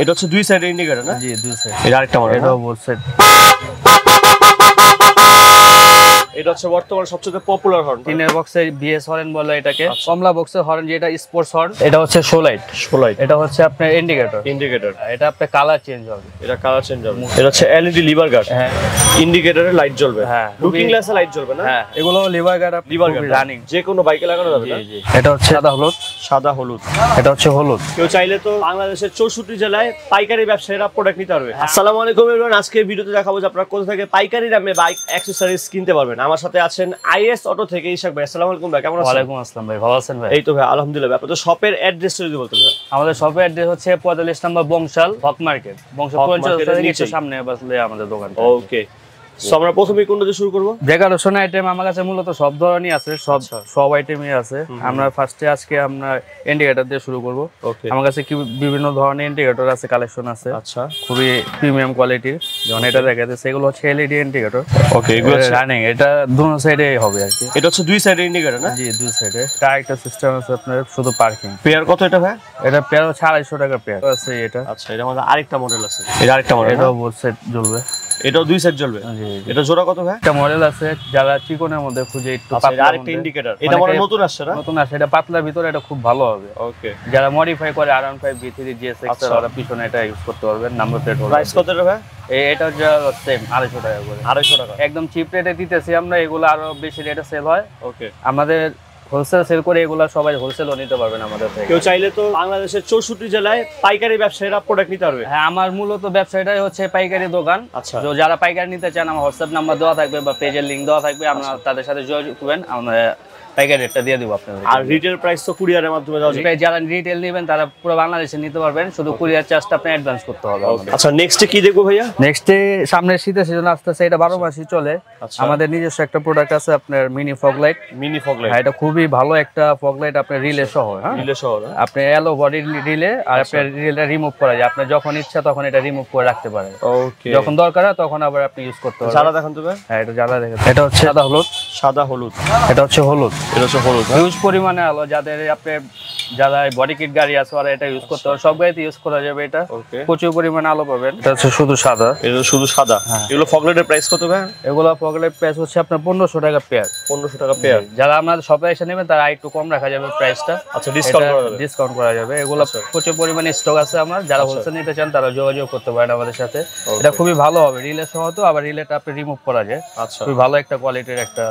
এটা হচ্ছে দুই সাইডের ইন্ডিকেটর না? জি দুই সাইড এটা আরেকটা মডেল এটা বোর্ড সাইড এটা হচ্ছে বর্তমানে সবচেয়ে পপুলার হর্ন তিনের বক্সে বিএস হরেন বলে এটাকে। আচ্ছা। কমলা বক্সের হরেন যেটা স্পোর্টস হর্ন এটা হচ্ছে এটা হচ্ছে আপনার ইন্ডিকেটর ইন্ডিকেটর এটা আপনার কালার চেঞ্জ হবে। এটা কালার চেঞ্জ হবে। এটা হচ্ছে এলইডি লিভার গার্ড হ্যাঁ। ইন্ডিকেটরে লাইট জ্বলবে। হ্যাঁ, লুকিং গ্লাসে লাইট জ্বলবে না? হ্যাঁ এগুলো lever guard lever guard running যে কোনো বাইকে লাগানো যাবে না? এটা হচ্ছে সাদা হলুদ। সাদা হলুদ। এটা হচ্ছে হলুদ। কেউ চাইলে তো বাংলাদেশের চৌষট্টি জেলায় পাইকারি ব্যবসায়ীরা প্রোডাক্ট নিতে পারবে। আসসালামু আলাইকুম এভরিওয়ান আজকে ভিডিওতে দেখাবো যে আপনারা কোথা থেকে পাইকারি দামে বাইক অ্যাক্সেসরিজ কিনতে পারবেন। আমার সাথে আছেন আইএস অটো থেকে ইশাক ভাই। আসসালামু আলাইকুম ভাই কেমন আছেন? ওয়ালাইকুম আসসালাম ভাই ভালো আছেন ভাই? এই তো ভাই আলহামদুলিল্লাহ ভাই। আপনাদের শপের অ্যাড্রেসটা যদি বলতে ভাই। আমাদের শপের অ্যাড্রেস হচ্ছে পঁয়তাল্লিশ নম্বর বংশাল হক মার্কেট। বংশাল পঞ্চায়েত। সামনে বসলে আমাদের দোকান ওকে আমরা প্রথমেই কোনটা দিয়ে শুরু করব? ডেকোরেশন আইটেম আমার কাছে মূলত সব ধরনেরই আছে সব আচ্ছা। সব আইটেমই আছে। আমরা ফার্স্টে আজকে আমরা ইন্ডিকেটর দিয়ে শুরু করব। ওকে আমার কাছে কি বিভিন্ন ধরনের ইন্ডিকেটর আছে কালেকশন আছে। আচ্ছা। খুবই প্রিমিয়াম কোয়ালিটির যেমন এটা দেখাচ্ছে সেগুলো হচ্ছে এলইডি ইন্ডিকেটর ওকে এগুলো রানিং এটা দুনো সাইডে হবে আর কি। এটা হচ্ছে দুই সাইডের ইন্ডিকেটর না? জি দুই সাইডে একটা সিস্টেম আছে আপনার শুধু পার্কিং পেয়ার কত এটা ভাই? এটা পেয়ার হচ্ছে আড়াইশো টাকা পেয়ার আছে এটা আচ্ছা এটা আমাদের আরেকটা মডেল আছে। এটা আরেকটা মডেল এটাও সাইড জ্বলবে। এটাও দুই সাইড জ্বলবে। জি। এটা জোড়া কত ভাই? একটা মডেল আছে যারা চিকনের মধ্যে খুঁজে একটু আচ্ছা আরেকটা ইন্ডিকেটর এটা মনে নতুন আসছে না? নতুন আছে এটা পাতলার ভিতরে এটা খুব ভালো হবে। ওকে যারা মডিফাই করে R one five V three GS আচ্ছা। ওরা পিছনে এটা ইউজ করতে পারবেন নাম্বার প্লেট প্রাইস কত ভাই? এটা হচ্ছে সেম আড়াইশো টাকা করে। আড়াইশো টাকা। একদম চিপ রেটে দিতেছি আমরা এগুলো আরও বেশি রেটে সেল হয়। ওকে আমাদের হোলসেল সেল করে এগুলা সবাই হোলসেলও নিতে পারবেন আমাদের থেকে। কেউ চাইলে তো বাংলাদেশের চৌষট্টি জেলায় পাইকারি ব্যবসায়ীরা প্রোডাক্ট নিতে পারবে। হ্যাঁ আমার মূলত ব্যবসাটাই হচ্ছে পাইকারি দোকান। আচ্ছা। তো যারা পাইকারি নিতে চান আমার হোয়াটসঅ্যাপ নাম্বার দেওয়া থাকবে বা পেজের লিঙ্ক দেওয়া থাকবে আপনারা তাদের সাথে যোগাযোগ করবেন। আমরা রেটটা দিয়ে দেবো আপনাদের আর রিটেল প্রাইস তো কুরিয়ারের মাধ্যমে দেওয়া যারা রিটেল নেবেন তারা পুরো বাংলাদেশে নিতে পারবেন। শুধু কুরিয়ার চার্জটা আপনি অ্যাডভান্স করতে হবে আচ্ছা নেক্সটে কি দেখব ভাইয়া? নেক্সট সামনের শীতের সিজন আসতেছে এটা মাসই চলে। আচ্ছা। আমাদের নিজস্ব একটা প্রোডাক্ট আছে আপনার mini fog light mini fog light হ্যাঁ এটা খুবই ভালো একটা ফগ লাইট আপনার রিলে সহ হ্যাঁ? রিলে শহর আপনি এলো বডি রিলে আর আপনার রিলেটা রিমুভ করা যায়। আপনি যখন ইচ্ছা তখন এটা রিমুভ করে রাখতে পারেন। ওকে যখন দরকার হয় তখন আবার আপনি ইউজ করতে যারা পারবেন। দেখান তো হ্যাঁ এটা জ্বালা দেখেন এটা হচ্ছে সাদা হলুদ। সাদা হলুদ। এটা হচ্ছে হলুদ। এটা হলুদ হ্যাঁ? হিউজ পরিমাণে আলো যাদের আপনার যারা বডি কিট গাড়ি আছে ওরা এটা ইউজ করতে পারে সব গাড়িতে ইউজ করা যাবে এটা। প্রচুর পরিমাণে আলো পাবেন। এটা হচ্ছে শুধু সাদা। এটা শুধু সাদা। হ্যাঁ। এগুলো প্রাইস কত ভাই? এগুলো প্রাইস হচ্ছে আপনার পনেরোশো টাকা পেয়ার পনেরোশো টাকা পেয়ার যারা আমাদের শপে এসে নেবেন তারা একটু কম রাখা যাবে প্রাইসটা আচ্ছা ডিসকাউন্ট করা যাবে। ডিসকাউন্ট করা যাবে। এগুলো আচ্ছা। প্রচুর পরিমাণে স্টক আছে আমার। যারা হোলসেল নিতে চান তারা যোগাযোগ করতে পারেন আমাদের সাথে। এটা খুবই ভালো হবে। রিলে সহ তো আবার রিলেটা আপনি রিমুভ করা যায়। আচ্ছা। খুবই ভালো একটা কোয়ালিটির একটা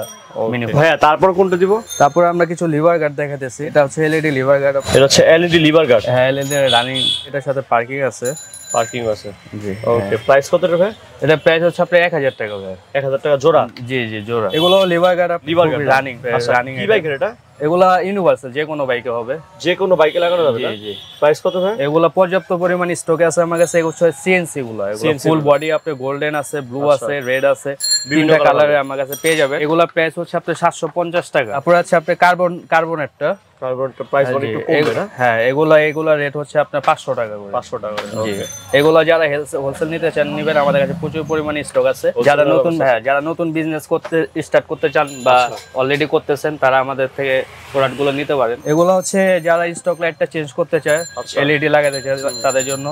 মিনি ভাইয়া তারপর কোনটা দিব? তারপরে আমরা কিছু লিভার গার্ড দেখাতেছি। এটা হচ্ছে এলইডি লিভার এটা হচ্ছে এলইডি লিভার গার্ড হ্যাঁ এলইডি রানিং এটার সাথে পার্কিং আছে। পার্কিং আছে। জি ওকে প্রাইস কত রে ভাই? এটা প্রাইস হচ্ছে আপনার এক হাজার টাকা ভাই। এক হাজার টাকা জোড়া? জি জি জোড়া। এগুলো lever guard lever guard running running কি বাইকের এটা? এগুলা ইউনিভার্সাল যে কোনো বাইকে হবে। যে কোনো বাইকে লাগানো যাবে জি জি। প্রাইস কত ভাই? এগুলা পর্যাপ্ত পরিমাণ স্টকে আছে আমার কাছে এগুলো সিএনসি গুলো। এগুলো ফুল বডি আপনি গোল্ডেন আছে ব্লু আচ্ছা। আছে রেড আছে বিভিন্ন কালারে আমার কাছে পেয়ে যাবে এগুলা প্রাইস হচ্ছে আপনার সাতশো পঞ্চাশ টাকা। তারপরে আছে আপনার কার্বন কার্বনেটটা কার্বনটা প্রাইস একটু কমবে না? হ্যাঁ এগুলা এগুলা রেট হচ্ছে আপনার পাঁচশো টাকা করে। পাঁচশো টাকা করে জি এগুলো যারা হোলসেল নিতে চান নিবেন আমাদের কাছে প্রচুর পরিমাণে স্টক আছে। যারা নতুন হ্যাঁ যারা নতুন বিজনেস করতে স্টার্ট করতে চান বা আচ্ছা। অলরেডি করতেছেন তারা আমাদের থেকে প্রোডাক্টগুলো নিতে পারেন। এগুলো হচ্ছে যারা স্টক লাইটটা চেঞ্জ করতে চায় আচ্ছা। এলইডি লাগাতে চায় তাদের জন্য।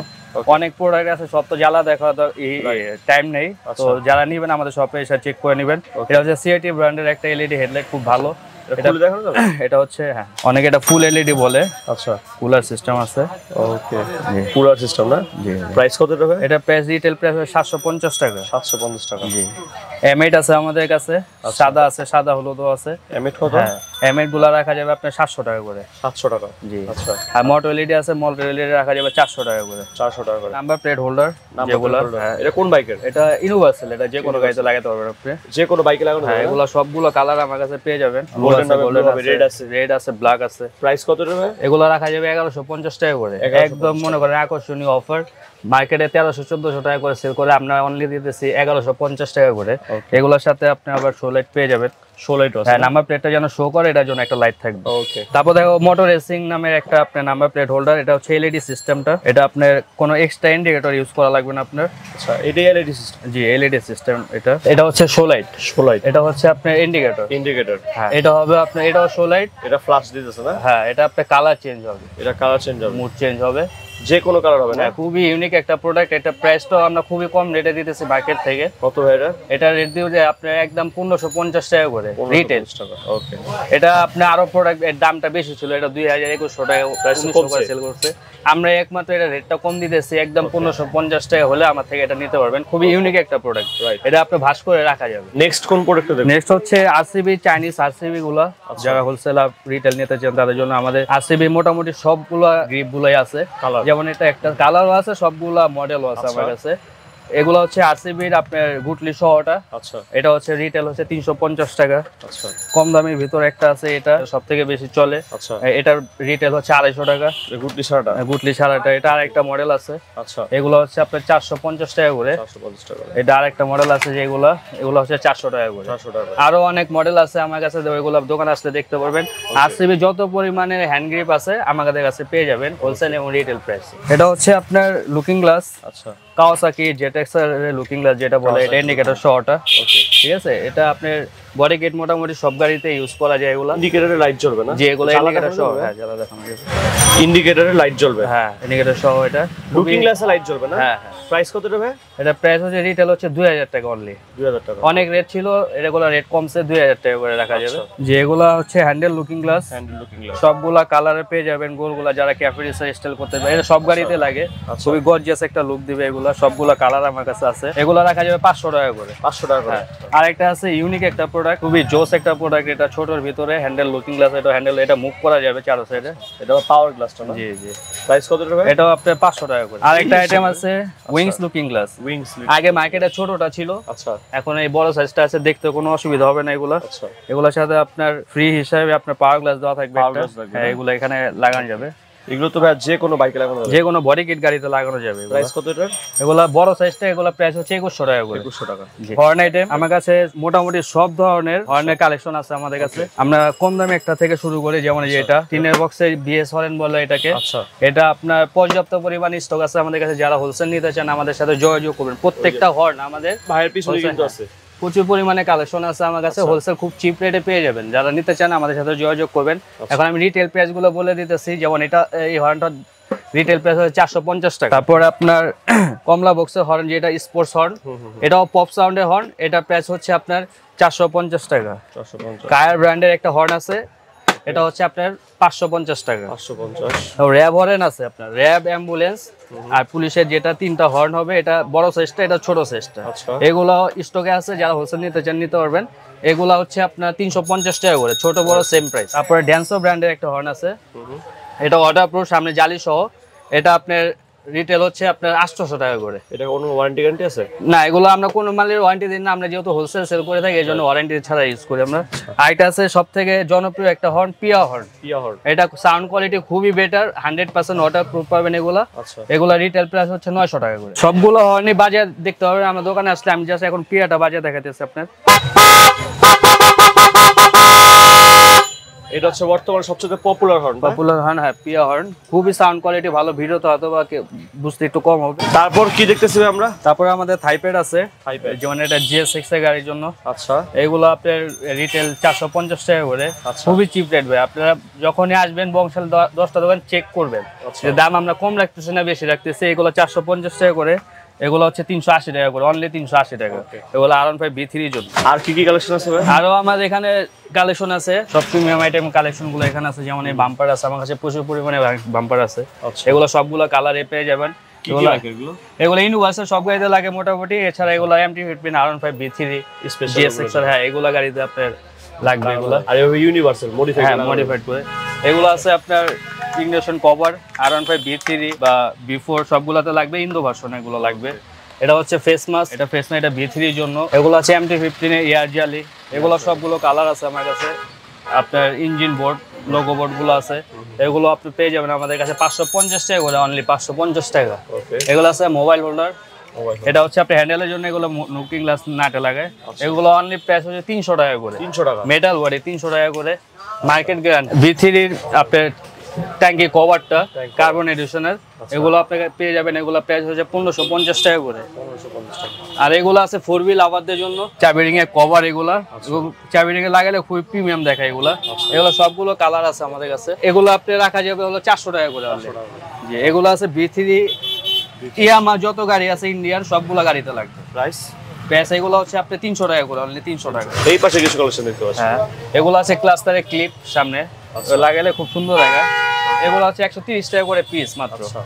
অনেক প্রোডাক্ট আছে সব তো জ্বালা দেখা টাইম নেই। তো আচ্ছা। যারা নিবেন আমাদের শপে এসে চেক করে নিবেন। এটা হচ্ছে সিআইটি ব্র্যান্ডের একটা এলইডি হেডলাইট খুব ভালো। এটা হচ্ছে হ্যাঁ। অনেকে এটা ফুল এলইডি বলে। আচ্ছা। কুলার সিস্টেম আছে। ওকে। কুলার সিস্টেম না? জি প্রাইস কত টাকা? এটা প্রাইস রিটেল প্রাইস সাতশো পঞ্চাশ টাকা। সাতশো পঞ্চাশ টাকা। জি। এমএইট আছে আমাদের কাছে। সাদা আছে সাদা হলুদও আছে। এমএট কত? হ্যাঁ। গুলা রাখা যাবে আপনার সাতশো টাকা করে। সাতশো টাকা। জি। আচ্ছা। আর মোট এলইডি আছে মোট এলইডি রাখা যাবে চারশো টাকা করে। চারশো টাকা করে। নাম্বার প্লেট হোল্ডার যেগুলো। এটা কোন বাইকের? এটা ইউনিভার্সাল এটা যে কোনো গাড়িতে লাগাতে পারবেন আপনি। যে কোনো বাইকে লাগানো হ্যাঁ এগুলো সবগুলো কালার আমার কাছে পেয়ে যাবেন। Blue আছে। রেড আছে। ব্ল্যাক আছে প্রাইস কত টাকা এগুলো রাখা যাবে এগারোশো পঞ্চাশ টাকা করে। 1150 একদম মনে করেন আকর্ষণীয় অফার মার্কেটে তেরোশো চোদ্দশো টাকা করে সেল করে আমরা অনলি দিতেছি এগারোশো পঞ্চাশ টাকা করে। এগুলোর সাথে আপনি আবার সোলাইট পেয়ে যাবেন। ষোলোই টস হ্যাঁ নাম্বার প্লেটটা যেন শো করে এটার জন্য একটা লাইট থাকবে। ওকে তারপর দেখো মোটর রেসিং নামের একটা আপনার নাম্বার প্লেট হোল্ডার এটা হচ্ছে এলইডি সিস্টেমটা এটা আপনার কোনো এক্সট্রা ইন্ডিকেটর ইউজ করা লাগবে না আপনার। আচ্ছা এটাই এলইডি সিস্টেম জি এলইডি সিস্টেম এটা। এটা হচ্ছে শো লাইট ষোলোই এটা হচ্ছে আপনার ইন্ডিকেটর ইন্ডিকেটর হ্যাঁ এটা হবে আপনার এটাও শো লাইট এটা ফ্লাশ দিতেছে না? হ্যাঁ এটা আপনার কালার চেঞ্জ হবে। এটা কালার চেঞ্জ হবে। মুড চেঞ্জ হবে। যে কোনো কালার হবে না? খুবই ইউনিক একটা প্রোডাক্ট এটা প্রাইসটাও আমরা খুবই কম রেটে দিতেছি মার্কেট থেকে। কত ভাই এটা? এটা রেট দিয়ে যে আপনার একদম পনেরোশো পঞ্চাশ টাকা করে রিটেল ওকে এটা আপনার আরও প্রোডাক্টের দামটা বেশি ছিল এটা দুই হাজার একুশশো টাকা। করে সেল করছে। আমরা একমাত্র এটা রেটটা কম দিতেছি একদম পনেরোশো পঞ্চাশ টাকা হলে আমার থেকে এটা নিতে পারবেন। খুবই ইউনিক একটা প্রোডাক্ট. এটা আপনি ভাস করে রাখা যাবে। নেক্সট কোন প্রোডাক্টটা দেখবেন নেক্সট হচ্ছে আরসিবি চাইনিজ আরসিবি গুলা। আচ্ছা। যারা হোলসেলার রিটেল নিতে চান তাদের জন্য আমাদের আরসিবি মোটামুটি সবগুলা গ্রিপ গুলাই আছে। কালার যেমন এটা একটা কালারও আছে সবগুলা মডেলও আছে আচ্ছা। আমার কাছে এগুলো হচ্ছে আরসিবির আপনার গুটলি সহটা। আচ্ছা। এটা হচ্ছে রিটেল হচ্ছে তিনশো পঞ্চাশ টাকা। আচ্ছা। কম দামের ভিতর একটা আছে এটা সব থেকে বেশি চলে। আচ্ছা। এটার রিটেল হচ্ছে আড়াইশো টাকা। গুটলি সারাটা গুটলি ছাড়াটা এটা আরেকটা মডেল আছে। আচ্ছা। এগুলো হচ্ছে আপনার চারশো পঞ্চাশ টাকা করে। 450 টাকা। এটা আরেকটা মডেল আছে যেগুলো এগুলো হচ্ছে চারশো টাকা করে। 400 টাকা আরও অনেক মডেল আছে আমার কাছে ওইগুলো দোকানে আসলে দেখতে পারবেন। আরসিবি যত পরিমাণে হ্যান্ড গ্রিপ আছে আমাদের কাছে পেয়ে যাবেন হোলসেল এবং রিটেল প্রাইস এটা হচ্ছে আপনার লুকিং গ্লাস আচ্ছা। কাওয়াসাকি জেটেক্স এর লুকিং গ্লাস যেটা বলে এটা ইন্ডিকেটর সহটা ওকে ঠিক আছে? এটা আপনার বডি গেট মোটামুটি সব গাড়িতে ইউজ করা যায় এগুলো। ইন্ডিকেটরে লাইট জ্বলবে না? যে এগুলো ইন্ডিকেটর দেখানো হ্যাঁ জ্বালা দেখানো যাবে ইন্ডিকেটরে লাইট জ্বলবে? হ্যাঁ ইন্ডিকেটর সহ এটা। লুকিং গ্লাসে লাইট জ্বলবে না? হ্যাঁ হ্যাঁ। প্রাইস কত দেবে এটা প্রাইস হচ্ছে রিটেল হচ্ছে দুই হাজার টাকা অনলি 2000 টাকা। অনেক রেট ছিল এগুলো রেট কমছে দুই হাজার টাকা করে রাখা যাবে। আচ্ছা। যে এগুলা হচ্ছে handle looking glass handle looking glass সবগুলা কালারে পেয়ে যাবেন গোলগুলা যারা ক্যাফে স্টাইল করতে পারে এটা সব গাড়িতে লাগে। আচ্ছা। খুবই গর্জিয়াস একটা লুক দিবে এগুলা সবগুলা কালার আমার কাছে আছে। এগুলা রাখা যাবে পাঁচশো টাকা করে। 500 টাকা করে। হ্যাঁ। আর একটা আছে ইউনিক একটা প্রোডাক্ট খুবই জোস একটা প্রোডাক্ট এটা ছোটর ভিতরে হ্যান্ডেল লুকিং গ্লাস এটা হ্যান্ডেল এটা মুভ করা যাবে চারো সাইডে এটা পাওয়ার গ্লাসটা না? জি জি। প্রাইস কত দেবে এটাও আপনার পাঁচশো টাকা করে। আর একটা আইটেম আছে উইংস লুকিং গ্লাস উইংস আগে মার্কেটে ছোটটা ছিল। আচ্ছা। এখন এই বড় সাইজটা আছে দেখতে কোনো অসুবিধা হবে না এগুলো। আচ্ছা। এগুলোর সাথে আপনার ফ্রি হিসাবে আপনার পাওয়ার গ্লাস দেওয়া থাকবে থাকবে, হ্যাঁ এগুলো এখানে লাগানো যাবে। এগুলো তো ভাই যে কোনো বাইকে লাগানো যাবে। যে কোনো বডি কিট গাড়িতে লাগানো যাবে প্রাইস কত এটার? এগুলা বড় সাইজটা এগুলা প্রাইস হচ্ছে একুশশো টাকা করে। 2100 টাকা। আমার কাছে মোটামুটি সব ধরনের হর্নের কালেকশন আছে আমাদের কাছে। আমরা কম দামে একটা থেকে শুরু করি যেমন এই যে এটা। টিনের বক্সে বিএস হরেন বলে এটাকে। আচ্ছা। এটা আপনার পর্যাপ্ত পরিমাণ স্টক আছে আমাদের কাছে। যারা হোলসেল নিতে চান আমাদের সাথে যোগাযোগ করবেন। প্রত্যেকটা হর্ন আমাদের ভাইয়ের পিছনে কিন্তু। আছে। প্রচুর পরিমাণে কালেকশন আছে আমার কাছে হোলসেল খুব চিপ রেটে পেয়ে যাবেন। যারা নিতে চান আমাদের সাথে যোগাযোগ করবেন। এখন আমি রিটেল প্রাইসগুলো বলে দিতেছি যেমন এটা এই হর্নটা রিটেল প্রাইস হচ্ছে চারশো পঞ্চাশ টাকা। তারপরে আপনার কমলা বক্সের হর্ন যেটা স্পোর্টস হর্ন এটাও পপ সাউন্ডের হর্ন এটা প্রাইস হচ্ছে আপনার চারশো পঞ্চাশ টাকা। 450 কায়ার ব্র্যান্ডের একটা হর্ন আছে এটা হচ্ছে আপনার পাঁচশো পঞ্চাশ টাকা। 550 র্যাব হর্ন আছে আপনার। র্যাব অ্যাম্বুলেন্স আর পুলিশের যেটা তিনটা হর্ন হবে এটা বড় সাইজটা এটা ছোট সাইজটা আচ্ছা। এগুলো স্টকে আছে যারা হোলসেল নিতে চান নিতে পারবেন। এগুলা হচ্ছে আপনার তিনশো পঞ্চাশ টাকা করে ছোট বড় সেম প্রাইস তারপরে ড্যান্সো ব্র্যান্ডের একটা হর্ন আছে। এটা অর্ডার প্রুফ সামনে জালি সহ এটা আপনার রিটেল হচ্ছে আপনার আটশোশো টাকা করে। এটা কোনো ওয়ারেন্টি গ্যারান্টি আছে? না এগুলো আমরা কোনো মালের ওয়ারেন্টি দিন না আমরা যেহেতু হোলসেল সেল করে থাকি এই জন্য ওয়ারেন্টি ছাড়া ইউজ করি আমরা। আরেকটা আছে সব থেকে জনপ্রিয় একটা horn Piaa horn Piaa horn এটা সাউন্ড কোয়ালিটি খুবই better hundred percent waterproof পাবেন এগুলা। আচ্ছা। এগুলা রিটেল প্রাইস হচ্ছে নয়শো টাকা করে। সবগুলো হর্নি বাজার দেখতে হবে আমার দোকানে আসলে আমি জাস্ট এখন পিয়াটা বাজার দেখাতেছি আপনার। এটা হচ্ছে বর্তমানে সবচেয়ে পপুলার হর্ন পপুলার হর্ন হ্যাঁ পিয়া হর্ন খুবই সাউন্ড কোয়ালিটি ভালো ভিডিও তো হয়তো বা বুঝতে একটু কম হবে। তারপর কি দেখতেছি আমরা? তারপরে আমাদের থাইপেড আছে। যেমন এটা জিএস সিক্স এর গাড়ির জন্য। আচ্ছা। এগুলো আপনার রিটেল চারশো পঞ্চাশ টাকা করে। আচ্ছা। খুবই চিপ রেট ভাই। আপনারা যখনই আসবেন বংশাল দশটা দোকান চেক করবেন। আচ্ছা। দাম আমরা কম রাখতেছি না বেশি রাখতেছি এগুলো চারশো পঞ্চাশ টাকা করে। এগুলো হচ্ছে তিনশো আশি টাকা করে অনলি তিনশো আশি টাকা। এগুলো আর ফাইভ বি থ্রির জন্য। আর কি কি কালেকশন আছে আরও আমাদের এখানে কালেকশন আছে সব প্রিমিয়াম আইটেম কালেকশনগুলো এখানে আছে যেমন এই বাম্পার আছে আমার কাছে প্রচুর পরিমাণে বাম্পার আছে। আচ্ছা। এগুলো সবগুলো কালারে পেয়ে যাবেন। কি কি এগুলো লাগে এগুলো? এগুলো ইউনিভার্সাল সব গাড়িতে লাগে মোটামুটি এছাড়া এগুলো এমটি ফিফটিন আর ফাইভ বি থ্রি স্পেশাল হ্যাঁ এগুলো গাড়িতে আপনার লাগবে এগুলো। আর এভাবে ইউনিভার্সাল মডিফাই মডিফাইড করে। এগুলো আছে আপনার ignition cover R one five V three বা বি ফোর সবগুলোতে লাগবে ইন্দো ভার্সন এগুলো লাগবে। এটা হচ্ছে ফেস মাস্ক এটা ফেস মাস্ক এটা বি থ্রির জন্য। এগুলো আছে এমটি ফিফটিনে এয়ার জালি এগুলো সবগুলো কালার আছে আমার কাছে। আপনার ইঞ্জিন বোর্ড লোগো বোর্ডগুলো আছে। এগুলো আপনি পেয়ে যাবেন আমাদের কাছে পাঁচশো পঞ্চাশ টাকা করে অনলি পাঁচশো পঞ্চাশ টাকা। এগুলো আছে মোবাইল হোল্ডার এটা হচ্ছে আপনি হ্যান্ডেলের জন্য এগুলো নুকিং গ্লাস নাটে লাগে এগুলো অনলি প্রাইস হচ্ছে তিনশো টাকা করে। 300 টাকা। মেটাল বডি তিনশো টাকা করে। মার্কেট গ্রান্ড বি থ্রির আপনার ট্যাঙ্কি কভারটা কার্বন এডিশনের এগুলো আপনাকে পেয়ে যাবেন এগুলো প্রাইস হচ্ছে পনেরোশো পঞ্চাশ টাকা করে। আর এগুলো আছে ফোর হুইল আবারদের জন্য চাবি রিং এর কভার এগুলা চাবি রিং এ লাগালে খুবই প্রিমিয়াম দেখায় এগুলা। এগুলো সবগুলো কালার আছে আমাদের কাছে। এগুলো আপনি রাখা যাবে হলো চারশো টাকা করে। জি এগুলো আছে বি থ্রি ইয়ামা যত গাড়ি আছে ইন্ডিয়ার সবগুলা গাড়িতে লাগবে। প্রাইস প্যাস এগুলো হচ্ছে আপনি তিনশো টাকা করে অনলি তিনশো টাকা। এই পাশে কিছু কালেকশন দেখতে পাচ্ছি। হ্যাঁ। এগুলো আছে ক্লাস্টারের ক্লিপ সামনে। আচ্ছা। লাগালে খুব সুন্দর লাগে এগুলো হচ্ছে একশো তিরিশ টাকা করে পিস মাত্র। আচ্ছা।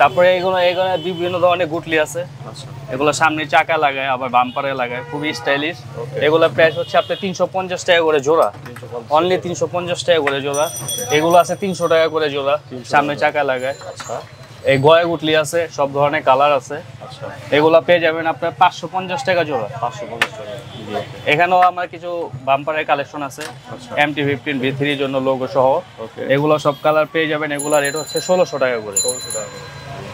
তারপরে এগুলো এগুলো বিভিন্ন ধরনের গুটলি আছে। আচ্ছা। এগুলো সামনে চাকা লাগায় আবার বাম্পারে লাগায় খুবই স্টাইলিশ. এগুলো প্রাইস হচ্ছে আপনার তিনশো পঞ্চাশ টাকা করে জোড়া। অনলি তিনশো পঞ্চাশ টাকা করে জোড়া। এগুলো আছে তিনশো টাকা করে জোড়া। সামনে চাকা লাগায়। আচ্ছা। এই গয়ে গুটলি আছে সব ধরনের কালার আছে। আচ্ছা। এগুলো পেয়ে যাবেন আপনার পাঁচশো পঞ্চাশ টাকা জোড়া। পাঁচশো পঞ্চাশ টাকা। এখানেও আমার কিছু বাম্পারের কালেকশন আছে এম টি ফিফটিন ভি থ্রির জন্য লোগো সহ। এগুলো সব কালার পেয়ে যাবেন এগুলো রেট হচ্ছে ষোলোশো টাকা করে।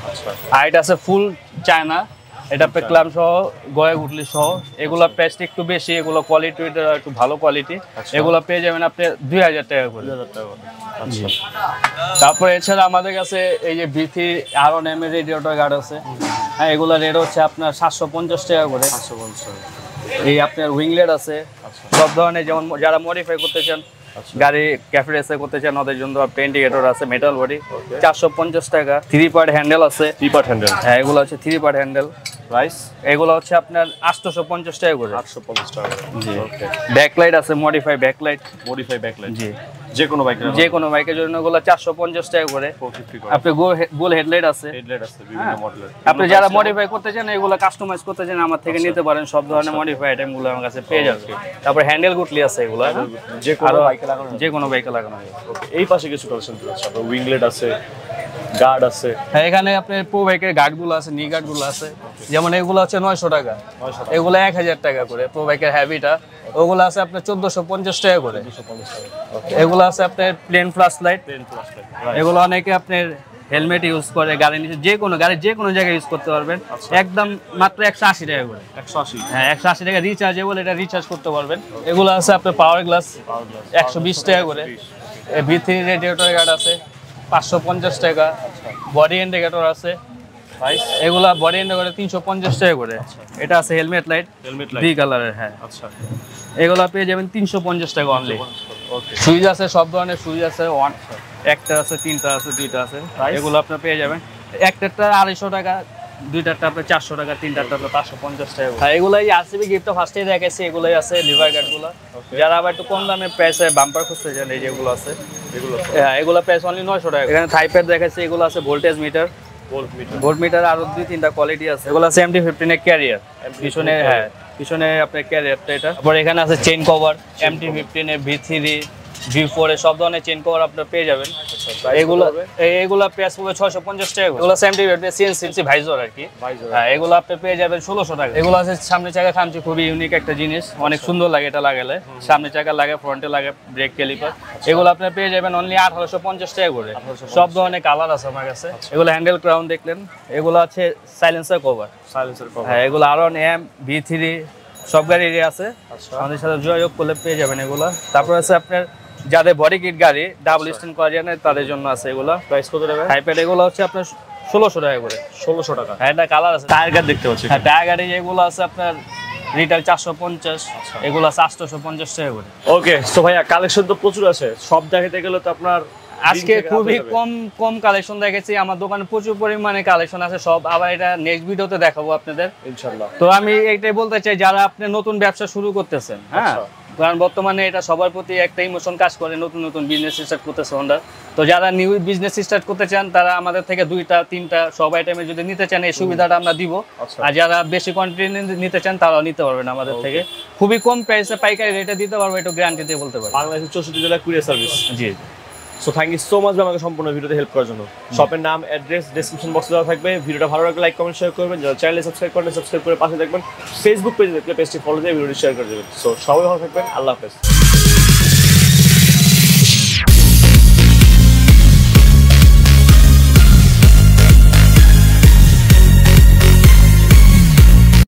আচ্ছা। আর এটা আছে ফুল চায়না এটা পেকলাম সহ গয়ে গুটলি সহ। এগুলো প্রাইস একটু বেশি এগুলো কোয়ালিটি একটু ভালো কোয়ালিটি আচ্ছা। এগুলো পেয়ে যাবেন আপনি দুই হাজার টাকা করে। আচ্ছা। তারপরে এছাড়া আমাদের কাছে এই যে বিথি আরও এম এর রেডিওটার গার্ড আছে। হ্যাঁ এগুলো রেট হচ্ছে আপনার সাতশো পঞ্চাশ টাকা করে। পাঁচশো পঞ্চাশ এই আপনার উইংলেট আছে। আচ্ছা। সব ধরনের যেমন যারা মডিফাই করতে চান গাড়ি ক্যাফে রেসে করতে চান ওদের জন্য পেন্টিগেটর আছে মেটাল বডি চারশো পঞ্চাশ টাকা। থ্রি পার্ট হ্যান্ডেল আছে। থ্রি পার্ট হ্যান্ডেল হ্যাঁ এগুলো হচ্ছে থ্রি পার্ট হ্যান্ডেল প্রাইস এগুলো হচ্ছে আপনার আটশোশো পঞ্চাশ টাকা করে। আটশো পঞ্চাশ টাকা। জি। ব্যাকলাইট আছে মডিফাই ব্যাকলাইট মডিফাই ব্যাকলাইট জি। যে কোনো বাইকের যে কোনো বাইকের জন্যগুলো চারশো পঞ্চাশ টাকা করে। আপনি গোল হেডলাইট আছে। হেডলাইট আছে বিভিন্ন হ্যাঁ। মডেলের আপনি যারা মডিফাই করতে চান এগুলো কাস্টমাইজ করতে চান আমার থেকে নিতে পারেন। সব ধরনের মডিফাই আইটেমগুলো আমার কাছে পেয়ে যাবেন। তারপর হ্যান্ডেল গুটলি আছে এগুলো। হ্যাঁ? যে কোনো বাইকে লাগানো যে কোনো বাইকে লাগানো এই পাশে কিছু কালেকশন আছে আপনার উইংলেট আছে। গার্ড আছে। হ্যাঁ এখানে আপনার প্রো বাইকের গার্ডগুলো আছে নি গার্ডগুলো আছে। যেমন এগুলো হচ্ছে নয়শো টাকা। এগুলো এক হাজার টাকা করে প্রো বাইকের হ্যাভিটা ওগুলো আছে আপনার চোদ্দোশো পঞ্চাশ টাকা করে। এগুলো আছে আপনার প্লেন ফ্লাশ লাইট। এগুলো অনেকে আপনার হেলমেট ইউজ করে গাড়ি নিচে যে কোনো গাড়ি যে কোনো জায়গায় ইউজ করতে পারবেন। একদম মাত্র একশো আশি টাকা করে। একশো আশি। হ্যাঁ একশো আশি টাকা রিচার্জেবল এটা রিচার্জ করতে পারবেন। এগুলো আছে আপনার পাওয়ার গ্লাস একশো বিশ টাকা করে। ভি থ্রি রেডিয়েটর গার্ড আছে। পাঁচশো পঞ্চাশ টাকা। বডি ইন্ডিকেটর আছে। এগুলা বডি ইন্ডিকেটর তিনশো পঞ্চাশ টাকা করে। এটা আছে হেলমেট লাইট হেলমেট দুই লাইট কালারের হ্যাঁ। আচ্ছা। এগুলা পেয়ে যাবেন তিনশো পঞ্চাশ টাকা অনলি ওকে সুইচ আছে সব ধরনের সুইচ আছে ওয়ান একটা আছে তিনটা আছে দুইটা আছে? এগুলো আপনার পেয়ে যাবেন। একটারটা আড়াইশো টাকা দুইটারটা আপনার চারশো টাকা তিনটারটা আপনার পাঁচশো পঞ্চাশ টাকা হ্যাঁ এগুলাই আরসিবি গিফট তো ফার্স্টেই দেখাইছি এগুলাই আছে লিভার গার্ডগুলো যারা আবার একটু কম দামে প্রাইসে বাম্পার খুঁজতে চান এই যেগুলো আছে। এগুলো হ্যাঁ এগুলো প্রাইস অনলি নয়শো টাকা এখানে থাইপ্যাড দেখাইছি এগুলো আছে voltage meter voltmeter voltmeter আরও দুই তিনটা কোয়ালিটি আছে। এগুলো আছে এমটি ফিফটিন এর ক্যারিয়ার পিছনে হ্যাঁ পিছনে আপনার ক্যারিয়ারটা এটা। তারপর এখানে আছে চেন কভার এমটি ফিফটিন এর ভি থ্রি ভি ফোর সব ধরনের চেন কভার আপনার পেয়ে যাবেন। এগুলো এই- এগুলো প্রাইস পড়বে ছয়শো পঞ্চাশ টাকা। এগুলো ভাইজর আর কি। হ্যাঁ এগুলো আপনি পেয়ে যাবেন ষোলোশো টাকা। এগুলো আছে সামনে চাকা খামচি খুবই ইউনিক একটা জিনিস। অনেক সুন্দর লাগে এটা লাগালে। সামনে চাকা লাগে ফ্রন্টে লাগে ব্রেক ক্যালিপার এগুলো আপনি পেয়ে যাবেন অনলি আঠারোশো পঞ্চাশ টাকা করে। সব ধরনের কালার আছে আমার কাছে। এগুলো হ্যান্ডেল ক্রাউন দেখলেন। এগুলো আছে সাইলেন্সার কভার সাইলেন্সার কভার হ্যাঁ এগুলো আর এম ভি থ্রি সব গাড়িরই আছে। আচ্ছা। আমাদের সাথে যোগাযোগ করলে পেয়ে যাবেন এগুলো। তারপর আছে আপনার যাদের বডি কিট গাড়ি ডাবল স্ট্যান্ড করা যায় না তাদের জন্য আছে এগুলো। প্রাইস কত টাকা? হাইপ্যাড এগুলো হচ্ছে আপনার ষোলোশো টাকা করে। ষোলোশো টাকা। হ্যাঁ এটা কালার আছে। টায়ার গার্ড দেখতে পাচ্ছি হ্যাঁ টায়ার গাড়ি যেগুলো আছে আপনার চারশো পঞ্চাশ এগুলো আছে আটশোশো পঞ্চাশ টাকা করে। ওকে সো ভাইয়া কালেকশন তো প্রচুর আছে। সব দেখাতে গেলে তো আপনার আজকে খুবই কম কম কালেকশন দেখেছি। আমার দোকানে প্রচুর পরিমাণে কালেকশন আছে সব। আবার এটা নেক্সট ভিডিওতে দেখাবো আপনাদের। ইনশাল্লাহ। তো আমি এটাই বলতে চাই যারা আপনি নতুন ব্যবসা শুরু করতেছেন হ্যাঁ? আচ্ছা। কারণ বর্তমানে এটা সবার প্রতি একটা ইমোশন কাজ করে নতুন নতুন বিজনেস স্টার্ট করতেছে হন্ডা তো যারা নিউ বিজনেস স্টার্ট করতে চান তারা আমাদের থেকে দুইটা তিনটা সব আইটেমে যদি নিতে চান এই সুবিধাটা আমরা দিব। আচ্ছা। আর যারা বেশি কোয়ান্টিটি নিতে চান তারাও নিতে পারবেন আমাদের থেকে। খুবই কম প্রাইসে পাইকারি রেটে দিতে পারব এটা গ্যারান্টি দিয়ে বলতে পারব বাংলাদেশের চৌষট্টি জেলা courier service G. So thank you so much আমাকে সম্পূর্ণ ভিডিওতে হেল্প করার জন্য। শপের নাম অ্যাড্রেস ডিসক্রিপশন বক্সে দেওয়া থাকবে। ভিডিওটা ভালো লাগলে লাইক কমেন্ট শেয়ার করবেন। যারা চ্যানেলে সাবস্ক্রাইব করেন সাবস্ক্রাইব করে পাশে দেখবেন ফেসবুক পেজে দেখলে পেজটি ফলো দিয়ে ভিডিওটি শেয়ার করে দেবেন। সো সবাই ভালো থাকবেন। আল্লাহ হাফেজ।